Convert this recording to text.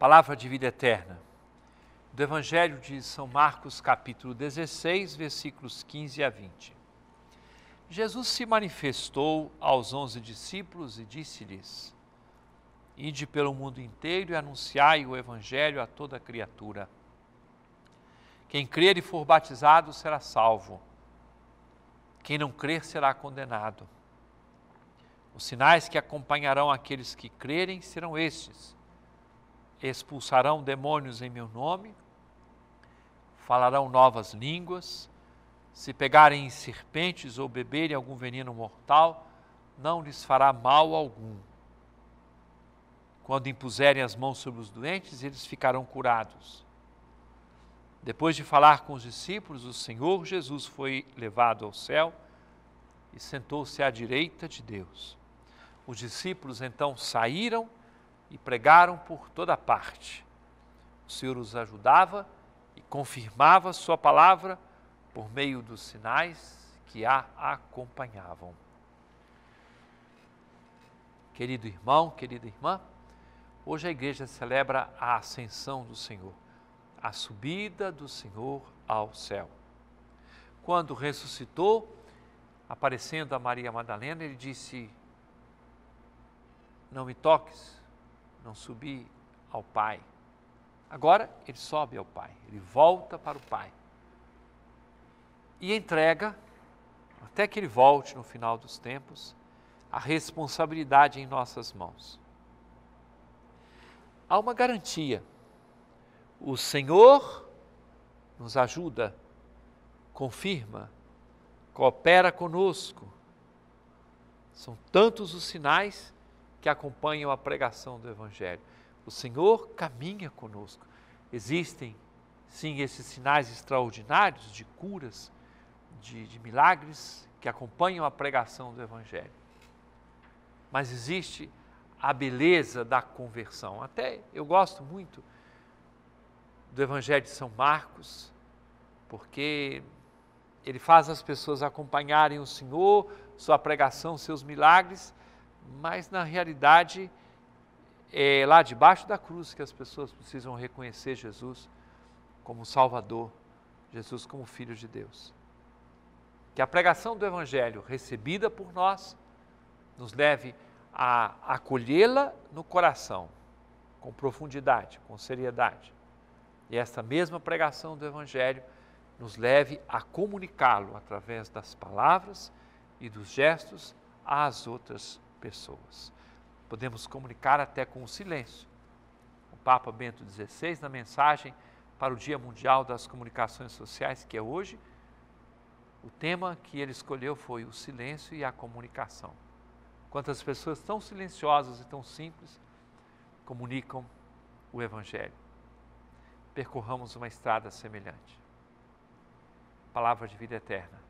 Palavra de vida eterna. Do Evangelho de São Marcos, capítulo 16, versículos 15 a 20. Jesus se manifestou aos onze discípulos e disse-lhes: Ide pelo mundo inteiro e anunciai o Evangelho a toda criatura. Quem crer e for batizado será salvo. Quem não crer será condenado. Os sinais que acompanharão aqueles que crerem serão estes: expulsarão demônios em meu nome, falarão novas línguas, se pegarem em serpentes ou beberem algum veneno mortal, não lhes fará mal algum. Quando impuserem as mãos sobre os doentes, eles ficarão curados. Depois de falar com os discípulos, o Senhor Jesus foi levado ao céu e sentou-se à direita de Deus. Os discípulos então saíram e pregaram por toda parte. O Senhor os ajudava e confirmava Sua palavra por meio dos sinais que a acompanhavam. Querido irmão, querida irmã, hoje a igreja celebra a ascensão do Senhor, a subida do Senhor ao céu. Quando ressuscitou, aparecendo a Maria Madalena, ele disse: Não me toques, não subi ao Pai. Agora ele sobe ao Pai, ele volta para o Pai e entrega, até que ele volte no final dos tempos, a responsabilidade em nossas mãos. Há uma garantia. O Senhor nos ajuda, confirma, coopera conosco. São tantos os sinais que acompanham a pregação do Evangelho. O Senhor caminha conosco. Existem, sim, esses sinais extraordinários de curas, de, de milagres que acompanham a pregação do Evangelho. Mas existe a beleza da conversão. Até eu gosto muito do Evangelho de São Marcos, porque ele faz as pessoas acompanharem o Senhor, sua pregação, seus milagres, mas na realidade é lá debaixo da cruz que as pessoas precisam reconhecer Jesus como Salvador, Jesus como Filho de Deus que a pregação do Evangelho recebida por nós nos leve a acolhê-la no coração, com profundidade, com seriedade. E esta mesma pregação do Evangelho nos leve a comunicá-lo através das palavras e dos gestos às outras pessoas. Podemos comunicar até com o silêncio. O Papa Bento XVI, na mensagem para o Dia Mundial das Comunicações Sociais, que é hoje, o tema que ele escolheu foi o silêncio e a comunicação. Quantas pessoas tão silenciosas e tão simples comunicam o Evangelho. Percorramos uma estrada semelhante. Palavra de vida eterna.